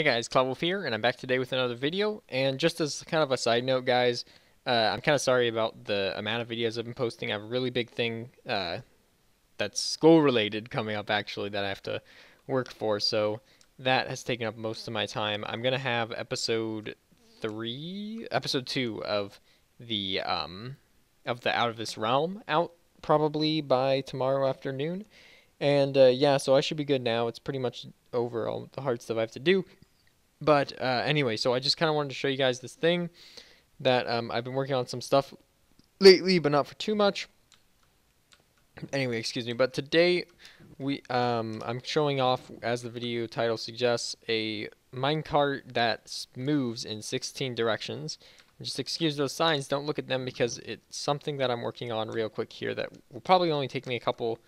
Hey guys, Cloudwolf here, and I'm back today with another video. And just as kind of a side note, guys, uh, I'm kind of sorry about the amount of videos I've been posting. I have a really big thing uh, that's school related coming up actually that I have to work for, so that has taken up most of my time. I'm gonna have episode three, episode two of the um, of the Out of This Realm out probably by tomorrow afternoon. And uh, yeah, so I should be good now. It's pretty much over all the hard stuff I have to do. But uh, anyway, so I just kind of wanted to show you guys this thing that um, I've been working on some stuff lately, but not for too much. Anyway, excuse me. But today we um, I'm showing off, as the video title suggests, a minecart that moves in 16 directions. Just excuse those signs. Don't look at them because it's something that I'm working on real quick here that will probably only take me a couple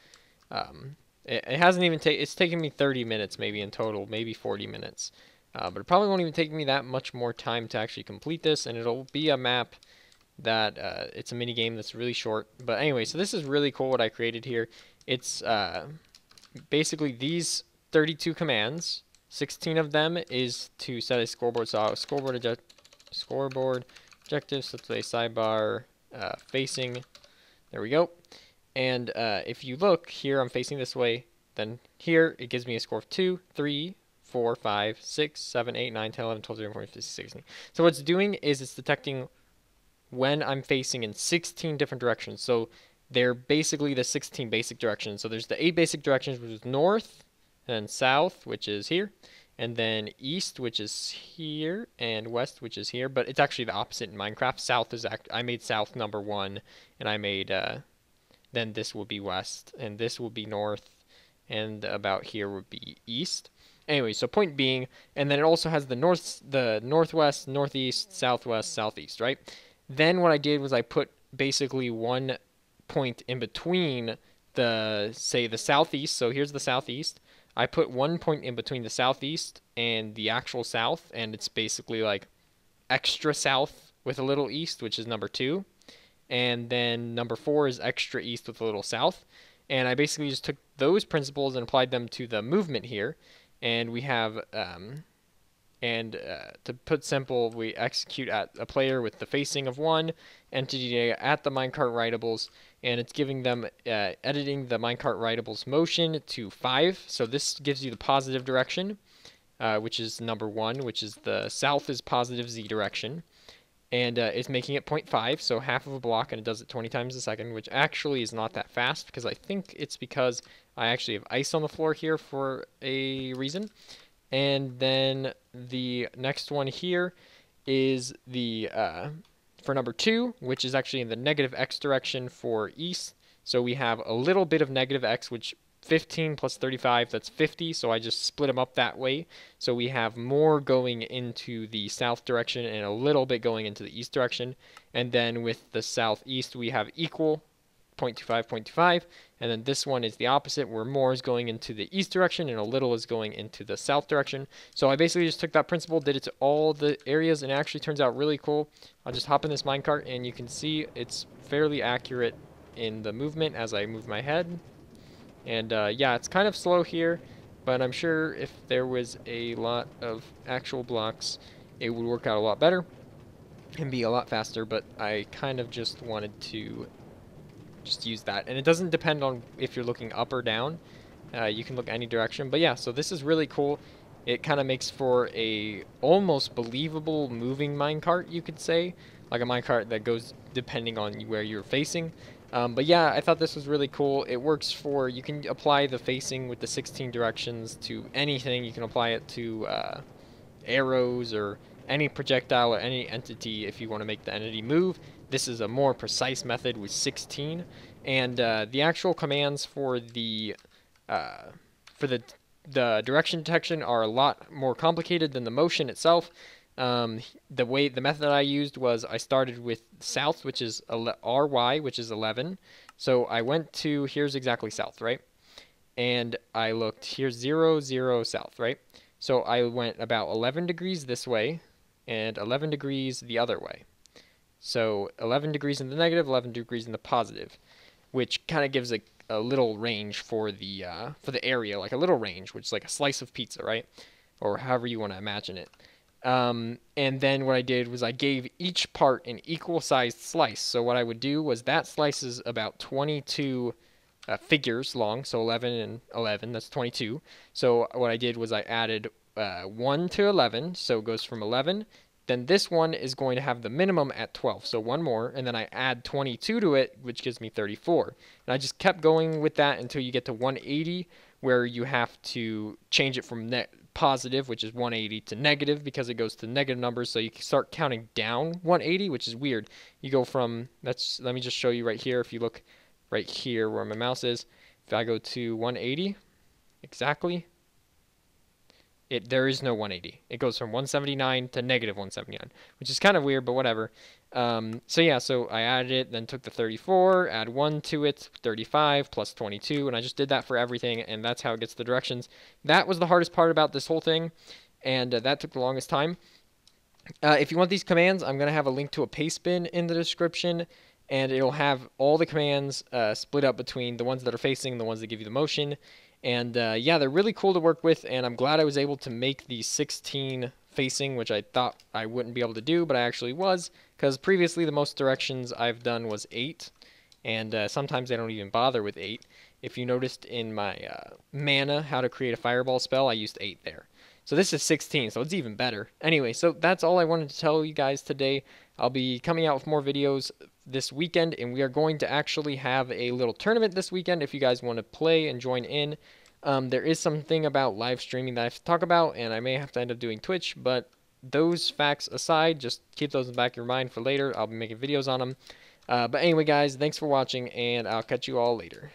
um, it, it hasn't even taken, it's taken me 30 minutes maybe in total, maybe 40 minutes. Uh, but it probably won't even take me that much more time to actually complete this, and it'll be a map that, uh, it's a mini game that's really short. But anyway, so this is really cool what I created here. It's uh, basically these 32 commands. 16 of them is to set a scoreboard. So scoreboard, object scoreboard objectives, so let's say sidebar uh, facing. There we go. And uh, if you look here, I'm facing this way. Then here, it gives me a score of 2, 3, 4, 5, 6, 7, 8, 9, 10, 11, 12, 13, 14, 15, 16. So what it's doing is it's detecting when I'm facing in 16 different directions. So they're basically the 16 basic directions. So there's the 8 basic directions, which is north, and south, which is here, and then east, which is here, and west, which is here. But it's actually the opposite in Minecraft. South is act I made south number one, and I made uh, then this will be west, and this will be north, and about here would be east. Anyway, so point being, and then it also has the north, the northwest, northeast, southwest, southeast, right? Then what I did was I put basically one point in between the, say, the southeast. So here's the southeast. I put one point in between the southeast and the actual south, and it's basically like extra south with a little east, which is number two and then number four is extra east with a little south. And I basically just took those principles and applied them to the movement here. And we have, um, and uh, to put simple, we execute at a player with the facing of one entity at the minecart rideables, and it's giving them uh, editing the minecart rideables motion to five. So this gives you the positive direction, uh, which is number one, which is the south is positive z direction and uh, it's making it 0.5, so half of a block, and it does it 20 times a second, which actually is not that fast, because I think it's because I actually have ice on the floor here for a reason. And then the next one here is the uh, for number two, which is actually in the negative x direction for east. So we have a little bit of negative x, which 15 plus 35, that's 50, so I just split them up that way. So we have more going into the south direction and a little bit going into the east direction. And then with the southeast, we have equal 0.25, 0.25. And then this one is the opposite, where more is going into the east direction and a little is going into the south direction. So I basically just took that principle, did it to all the areas, and it actually turns out really cool. I'll just hop in this minecart, and you can see it's fairly accurate in the movement as I move my head. And uh, yeah, it's kind of slow here, but I'm sure if there was a lot of actual blocks, it would work out a lot better and be a lot faster, but I kind of just wanted to just use that. And it doesn't depend on if you're looking up or down. Uh, you can look any direction. But yeah, so this is really cool. It kind of makes for a almost believable moving minecart, you could say. Like a minecart that goes depending on where you're facing. Um, but yeah, I thought this was really cool. It works for, you can apply the facing with the 16 directions to anything. You can apply it to uh, arrows or any projectile or any entity if you want to make the entity move. This is a more precise method with 16. And uh, the actual commands for the uh, for the the direction detection are a lot more complicated than the motion itself. Um, the way the method I used was I started with south, which is ry, which is 11. So I went to here's exactly south, right? And I looked here's 0, 0 south, right? So I went about 11 degrees this way and 11 degrees the other way. So 11 degrees in the negative, 11 degrees in the positive, which kind of gives a, a little range for the uh, for the area, like a little range, which is like a slice of pizza, right? or however you want to imagine it. Um, and then what I did was I gave each part an equal sized slice. So what I would do was that slice is about 22 uh, figures long, so 11 and 11, that's 22. So what I did was I added uh, 1 to 11, so it goes from 11. Then this one is going to have the minimum at 12, so one more, and then I add 22 to it, which gives me 34. And I just kept going with that until you get to 180, where you have to change it from net positive, which is 180, to negative because it goes to negative numbers. So you can start counting down 180, which is weird. You go from, let's, let me just show you right here. If you look right here where my mouse is, if I go to 180, exactly, it there is no 180. It goes from 179 to negative 179, which is kind of weird, but whatever. Um, so yeah, so I added it, then took the 34, add 1 to it, 35 plus 22, and I just did that for everything, and that's how it gets the directions. That was the hardest part about this whole thing, and uh, that took the longest time. Uh, if you want these commands, I'm going to have a link to a Pastebin in the description, and it'll have all the commands uh, split up between the ones that are facing and the ones that give you the motion. And uh, yeah, they're really cool to work with, and I'm glad I was able to make the 16 facing, which I thought I wouldn't be able to do, but I actually was, because previously the most directions I've done was 8, and uh, sometimes I don't even bother with 8. If you noticed in my uh, mana, how to create a fireball spell, I used 8 there. So this is 16, so it's even better. Anyway, so that's all I wanted to tell you guys today. I'll be coming out with more videos this weekend, and we are going to actually have a little tournament this weekend if you guys want to play and join in. Um, there is something about live streaming that I have to talk about, and I may have to end up doing Twitch, but those facts aside, just keep those in the back of your mind for later. I'll be making videos on them. Uh, but anyway, guys, thanks for watching, and I'll catch you all later.